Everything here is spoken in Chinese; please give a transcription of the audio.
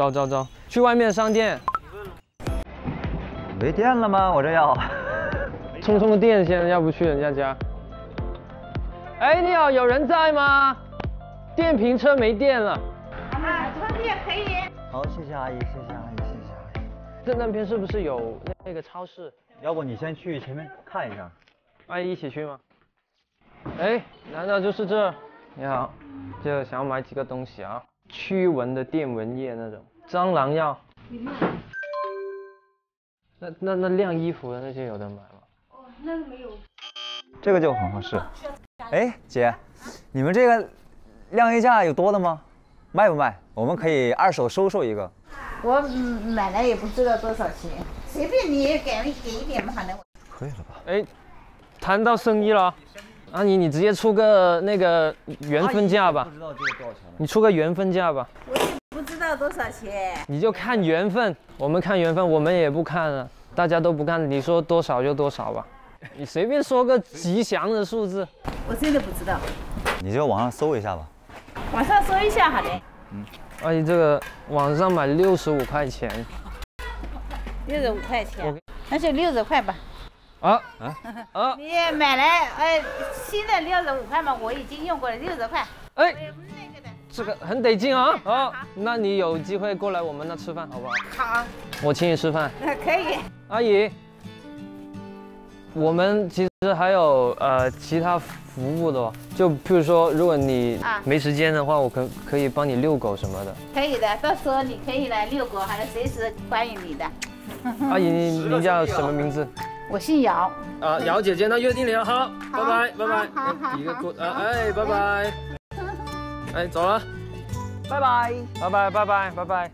走走走，去外面商店没电了吗？我这要。充充个电先，要不去人家家。哎，你好，有人在吗？电瓶车没电了。啊，充电可以。好，谢谢阿姨，谢谢阿姨，谢谢阿姨。这那边是不是有那个超市？要不你先去前面看一下。阿姨一起去吗？哎，难道就是这？你好，就想要买几个东西啊？驱蚊的电蚊液那种，蟑螂药。那那那晾衣服的那些有的买吗？哦，那个没有。这个就很合适。哎，姐，你们这个晾衣架有多的吗？卖不卖？我们可以二手收售一个。我买来也不知道多少钱，随便你给给一点嘛，反正。可以了吧？哎，谈到生意了，阿姨，你直接出个那个原分价吧。不知道这个多少钱你出个原分价吧。我也不知道多少钱。你就看缘分，我们看缘分，我们也不看了，大家都不看，你说多少就多少吧。你随便说个吉祥的数字。我真的不知道，你就网上搜一下吧。网上搜一下好的。嗯阿姨，这个网上买六十五块钱。六十五块钱，那就六十块吧。啊啊啊！你买来，呃，新的六十五块嘛，我已经用过了，六十块。哎，那个的。这个很得劲啊！好，那你有机会过来我们那吃饭好不好？好，我请你吃饭。那 可以。阿姨，我们其实还有呃其他服务的哦，就譬如说，如果你啊没时间的话，我可可以帮你遛狗什么的。可以的，到时候你可以来遛狗，还是随时欢迎你的。阿姨，您您叫什么名字？我姓姚。啊，姚姐姐，那约定了，好，拜拜，拜拜，好好比个好。good，啊，哎，拜拜，哎，走了，拜拜，拜拜，拜拜，拜拜。